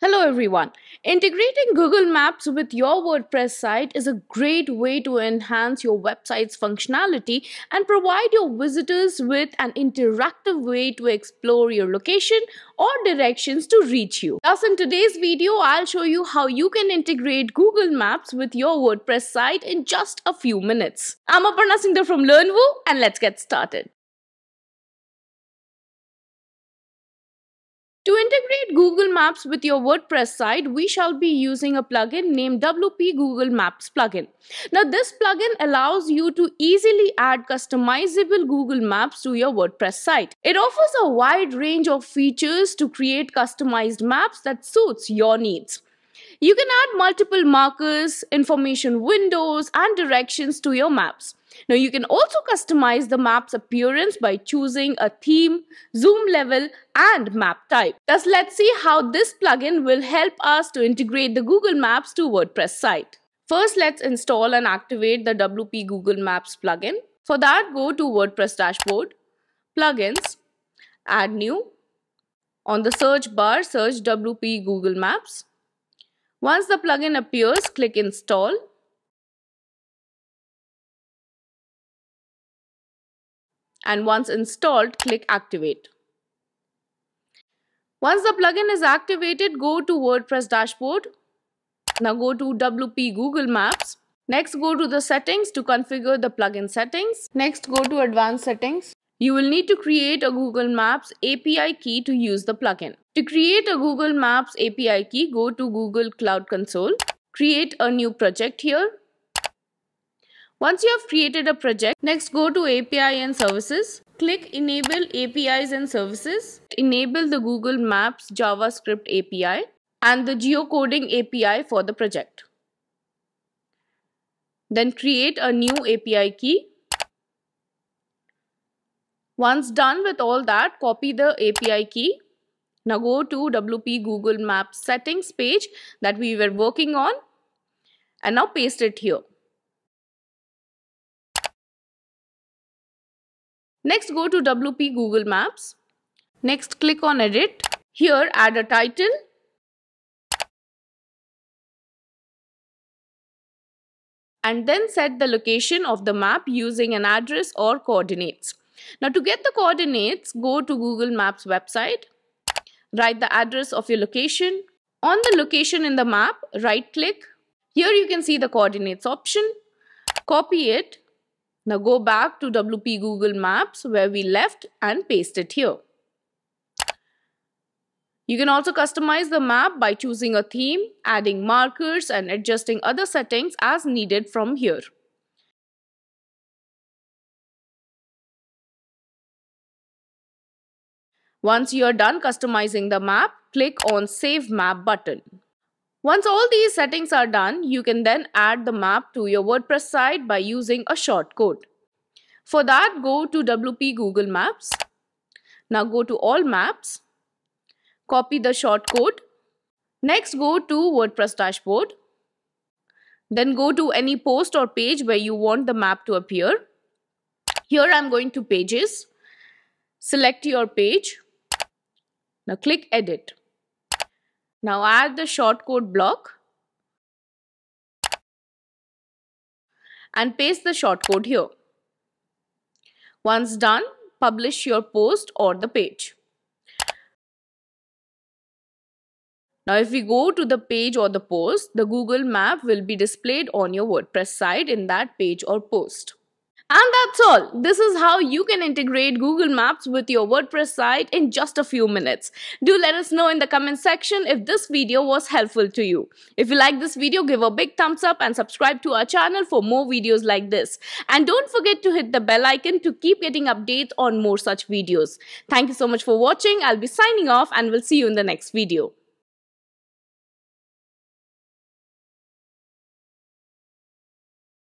Hello everyone. Integrating Google Maps with your WordPress site is a great way to enhance your website's functionality and provide your visitors with an interactive way to explore your location or directions to reach you. Thus in today's video, I'll show you how you can integrate Google Maps with your WordPress site in just a few minutes. I'm Aparna Singh from LearnWoo and let's get started. To integrate Google Maps with your WordPress site, we shall be using a plugin named WP Google Maps plugin. Now this plugin allows you to easily add customizable Google Maps to your WordPress site. It offers a wide range of features to create customized maps that suits your needs. You can add multiple markers, information windows, and directions to your maps. Now you can also customize the map's appearance by choosing a theme, zoom level, and map type. Thus let's see how this plugin will help us to integrate the Google Maps to WordPress site. First let's install and activate the WP Google Maps plugin. For that go to WordPress dashboard, plugins, add new. On the search bar search WP Google Maps. Once the plugin appears, click install. And once installed, click activate. Once the plugin is activated, go to WordPress dashboard. Now go to WP Google Maps. Next, go to the settings to configure the plugin settings. Next, go to advanced settings. You will need to create a Google Maps API key to use the plugin. To create a Google Maps API key, go to Google Cloud Console. Create a new project here. Once you have created a project, next go to API and Services. Click Enable APIs and Services. Enable the Google Maps JavaScript API and the geocoding API for the project. Then create a new API key once done with all that, copy the API key. Now go to WP Google Maps settings page that we were working on and now paste it here. Next go to WP Google Maps. Next click on edit. Here add a title. And then set the location of the map using an address or coordinates. Now to get the coordinates, go to Google Maps website, write the address of your location. On the location in the map, right click. Here you can see the coordinates option. Copy it. Now go back to WP Google Maps where we left and paste it here. You can also customize the map by choosing a theme, adding markers and adjusting other settings as needed from here. Once you are done customizing the map, click on Save Map button. Once all these settings are done, you can then add the map to your WordPress site by using a shortcode. For that, go to WP Google Maps. Now go to All Maps. Copy the shortcode. Next, go to WordPress dashboard. Then go to any post or page where you want the map to appear. Here I'm going to Pages. Select your page. Now click edit. Now add the shortcode block and paste the shortcode here. Once done, publish your post or the page. Now if we go to the page or the post, the Google map will be displayed on your WordPress site in that page or post. And that's all. This is how you can integrate Google Maps with your WordPress site in just a few minutes. Do let us know in the comment section if this video was helpful to you. If you like this video, give a big thumbs up and subscribe to our channel for more videos like this. And don't forget to hit the bell icon to keep getting updates on more such videos. Thank you so much for watching. I'll be signing off and we'll see you in the next video.